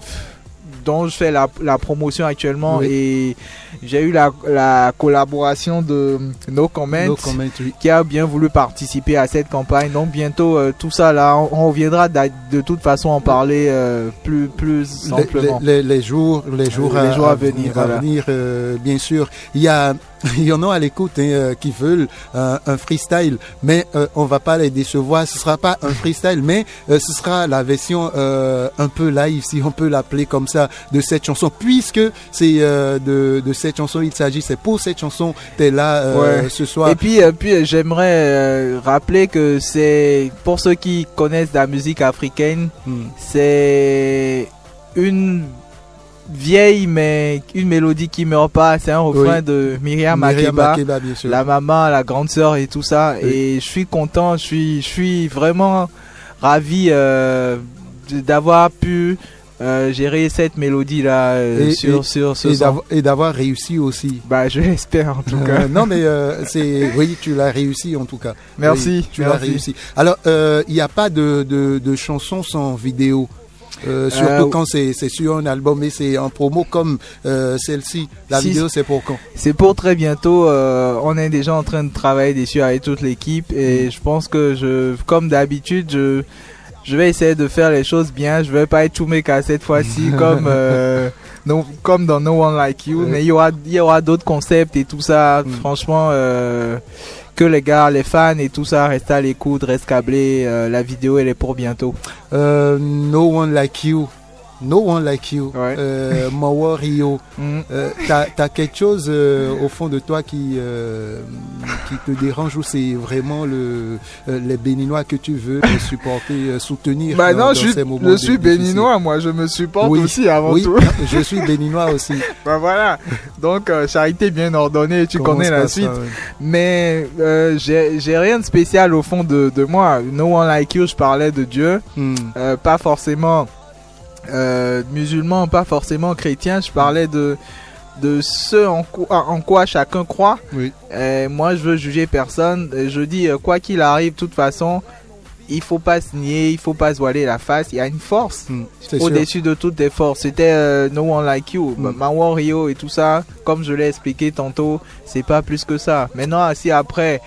Q: dont je fais la, la promotion actuellement
I: Oui.
Q: et j'ai eu la, la collaboration de No Comment,
I: No Comment, oui.
Q: qui a bien voulu participer à cette campagne. Donc bientôt euh, tout ça là, on, on reviendra de toute façon en parler euh, plus plus
I: Les-
Q: amplement.
I: Les, les- les jours, les jours,
Q: Les jours à venir,
I: à
Q: voilà.
I: venir, euh, bien sûr. Il y a, il y en a à l'écoute hein, euh, qui veulent un, un freestyle, mais euh, on va pas les décevoir. Ce sera pas un freestyle, mais euh, ce sera la version euh, un peu live, si on peut l'appeler comme ça, de cette chanson, puisque c'est euh, de, de cette chanson il s'agit. C'est pour cette chanson t'es là euh,
Q: Ouais.
I: ce soir.
Q: Et puis, euh, puis euh, j'aimerais euh, rappeler que c'est pour ceux qui connaissent la musique africaine,
I: Hmm.
Q: c'est une vieille mais une mélodie qui meurt pas. C'est un refrain
I: Oui.
Q: de Myriam
I: Myriam
Q: Makeba,
I: Makeba, bien sûr.
Q: la maman, la grande sœur et tout ça.
I: Oui.
Q: Et je suis content, je suis, je suis vraiment ravi d'avoir pu euh, gérer cette mélodie là
I: Et-
Q: sur
I: et-
Q: sur ce
I: et
Q: son.
I: d'avoir- réussi aussi.
Q: Bah, je l'espère en tout
I: Euh,
Q: cas.
I: non, mais euh, c'est oui, tu l'as réussi en tout cas.
Q: Merci,
I: Oui, tu l'as réussi. Alors, euh, il n'y a pas de, de, de chansons sans vidéo. Euh, surtout
Q: Euh,
I: quand c'est c'est sur un album et c'est en promo comme euh, celle-ci. La
Q: Si-
I: vidéo, c'est pour quand?
Q: C'est pour très bientôt. euh, on est déjà en train de travailler dessus avec toute l'équipe et je pense que je, comme d'habitude, je, je vais essayer de faire les choses bien. Je vais pas être Chumeka cette fois-ci comme, euh, comme dans No One Like You, mais il y aura, il y aura d'autres concepts et tout ça. Franchement, euh, que les gars, les fans et tout ça restent à l'écoute, restent câblés. euh, la vidéo elle est pour bientôt.
I: Euh, No One Like You. No One Like You. Euh, Mawa Rio.
Q: Mm.
I: Euh, T'as as quelque chose euh, au fond de toi qui, euh, qui te dérange ou c'est vraiment le, euh, les Béninois que tu veux euh, supporter, euh, soutenir
Q: Bah non,
I: dans
Q: je suis,
I: ces moments
Q: je suis
I: difficiles?
Q: Béninois, moi, je me supporte
I: Oui,
Q: aussi avant
I: oui,
Q: tout.
I: je suis béninois aussi.
Q: bah voilà, donc euh, charité bien ordonnée, tu connais la
I: par ça,
Q: suite.
I: ouais?
Q: Mais euh, j'ai rien de spécial au fond de, de moi. No One Like You, je parlais de Dieu,
I: Hmm.
Q: Euh, pas forcément euh, musulman, pas forcément chrétien, je parlais de de ce en quoi, en quoi chacun croit.
I: Oui.
Q: Et moi, je veux juger personne. Je dis, euh, quoi qu'il arrive, de toute façon, il faut pas se nier, il faut pas se voiler la face. Il y a une force
I: Hmm,
Q: au-dessus de toutes les forces. C'était euh, No One Like You,
I: Mm.
Q: Mawan Rio et tout ça. Comme je l'ai expliqué tantôt, c'est pas plus que ça. Maintenant, si après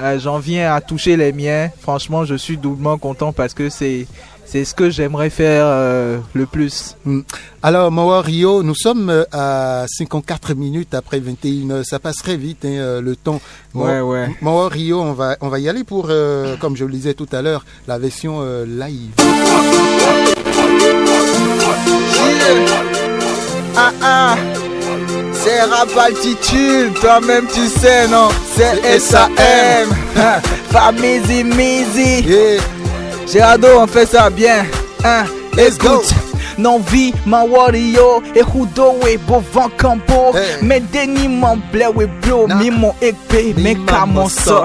Q: euh, j'en viens à toucher les miens, franchement, je suis doublement content parce que c'est c'est ce que j'aimerais faire euh, le plus.
I: Hmm. Alors, Mawa Rio, nous sommes euh, à 54 minutes après 21 heures. Ça passerait vite, hein, euh, le temps.
Q: Ouais, ouais.
I: Mawa Rio, on va, on va y aller pour, euh, comme je le disais tout à l'heure, la version euh, live.
Q: Ah ah, c'est rap altitude, toi-même tu sais, non? C'est SAM, Famizi Mizi. Gérardo, on fait ça bien. Hein, écoute. Non vie, ma warrior, et hudo e bovan campo. Mais deni mon blé et bleu, mi mon épée, mais comment ça?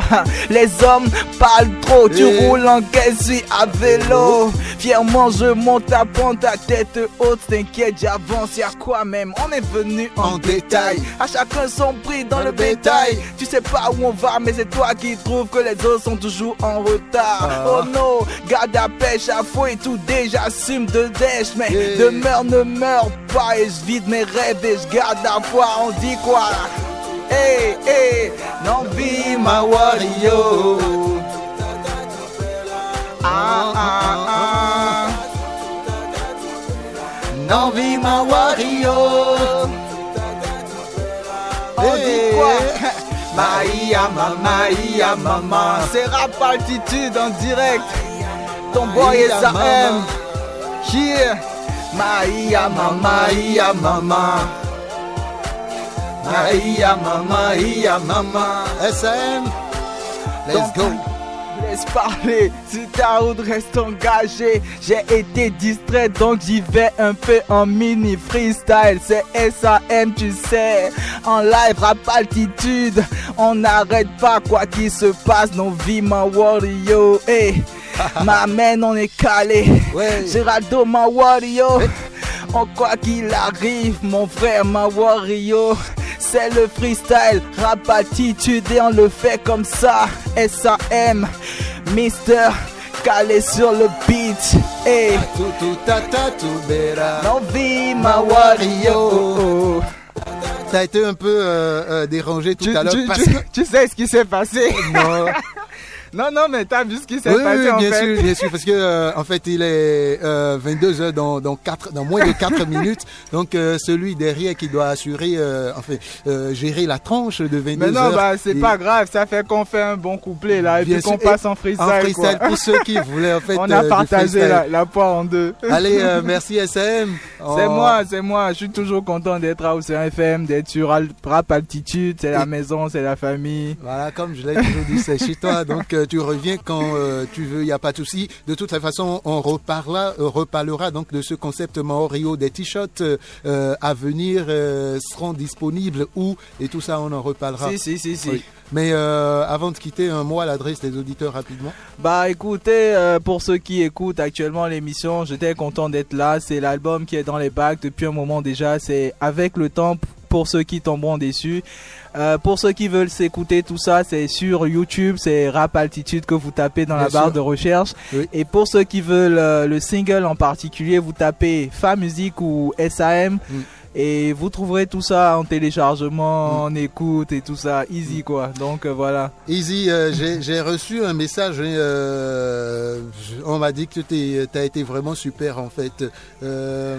Q: Les hommes parlent trop, tu roules en caisse, à vélo. Fièrement, je monte à pente, ta tête haute, t'inquiète, j'avance, y'a quoi même? On est venu en détail. À chacun son prix dans le bétail. Tu sais pas où on va, mais c'est toi qui trouves que les autres sont toujours en retard. Oh non, garde à pêche, à fouet, tout déjà, assume de dèche. Mais demeure, ne meurs pas, et je vide mes rêves et je garde la foi. On dit quoi? Hey, hey, non, vie ma warrior. Ah, ah, ah. Ma warrior. On dit quoi? Maïa, mama, Maïa, maman. C'est rap altitude en direct. Ton boy est ça M. Here. Maïa, mama, Maïa, maman. Maïa, mama, Maïa, maman.
I: SM. Let's go.
Q: Laisse parler, si ta route reste engagée. J'ai été distrait donc j'y vais un peu en mini freestyle. C'est SAM, tu sais. En live, rap altitude. On n'arrête pas quoi qu'il se passe. Nos vies, ma warrior. Hey, ma main, on est calé. Géraldo, ma warrior. En quoi qu'il arrive, mon frère, ma warrior. C'est le freestyle, rap attitude et on le fait comme ça. S.A.M. Mister calé sur le beat. Hey.
I: Tout, tout, ta, ta, tout, bera.
Q: Non, vie, ma warrior.
I: T'as été un peu euh, euh, dérangé tout
Q: Tu,
I: à l'heure
Q: tu- tu-
I: que.
Q: tu sais ce qui s'est passé
I: Non.
Q: Non, non, mais t'as vu ce qui s'est
I: Oui,
Q: passé
I: oui,
Q: en
I: bien
Q: fait.
I: sûr, bien sûr, parce que euh, en fait il est 22 heures dans, dans, quatre, dans moins de 4 minutes, donc euh, celui derrière qui doit assurer, euh, enfin euh, gérer la tranche de 22
Q: Mais non,
I: heures.
Q: bah c'est
I: Et-
Q: pas grave, ça fait qu'on fait un bon couplet là et
I: Bien
Q: puis qu'on passe en freestyle.
I: en freestyle
Q: quoi.
I: pour ceux qui voulaient, en fait,
Q: On
I: euh,
Q: a partagé la, la poire en deux.
I: Allez, euh, merci SM.
Q: C'est
I: Oh.
Q: moi, c'est moi. Je suis toujours content d'être à Océan FM, d'être sur Rap Altitude. C'est la maison, c'est la famille.
I: Voilà, comme je l'ai toujours dit, c'est chez toi. Donc, euh, tu reviens quand euh, tu veux, il n'y a pas de souci. De toute façon, on reparlera, euh, reparlera donc de ce concept Maorio des t-shirts euh, euh, à venir euh, seront disponibles où et tout ça, on en reparlera.
Q: Si, si, si, si.
I: Oui. Mais euh, avant de quitter, un mot à l'adresse des auditeurs rapidement.
Q: Bah écoutez, euh, pour ceux qui écoutent actuellement l'émission, j'étais content d'être là. C'est l'album qui est dans les bacs depuis un moment déjà. C'est avec le temps pour ceux qui tomberont déçus. Euh, pour ceux qui veulent s'écouter tout ça, c'est sur YouTube, c'est Rap Altitude que vous tapez dans
I: Bien
Q: la barre
I: sûr.
Q: de recherche. Et pour ceux qui veulent euh, le single en particulier, vous tapez Fa Musique ou SAM.
I: Mm.
Q: Et vous trouverez tout ça en téléchargement, en écoute et tout ça, easy quoi. Donc euh, voilà.
I: Easy, euh, j'ai reçu un message. euh, on m'a dit que tu as été vraiment super en fait. Euh,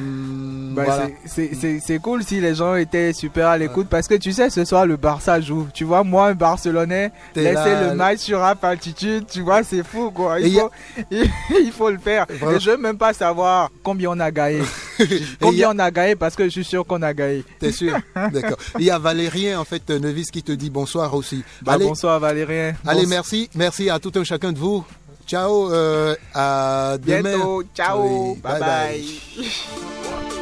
Q: Bah,
I: voilà.
Q: c'est- cool si les gens étaient super à l'écoute parce que tu sais, ce soir le Barça joue. Tu vois, moi, un Barcelonais, laisser
I: là,
Q: le match sur Rap Altitude, tu vois, c'est fou quoi.
I: Et
Q: Il
I: a-
Q: faut, il faut le faire.
I: Vraiment.
Q: Et je veux même pas savoir combien on a gagné. Combien
I: a-
Q: on a gagné parce que je suis sûr qu'on a gagné.
I: T'es sûr D'accord. Il y a Valérien, en fait, Nevis, qui te dit bonsoir aussi.
Q: Bah, bonsoir Valérien.
I: Allez,
Q: Bonsoir.
I: merci. Merci à tout un chacun de vous. Ciao. euh, à demain.
Q: Bientôt. Ciao.
I: Oui,
Q: bye. bye.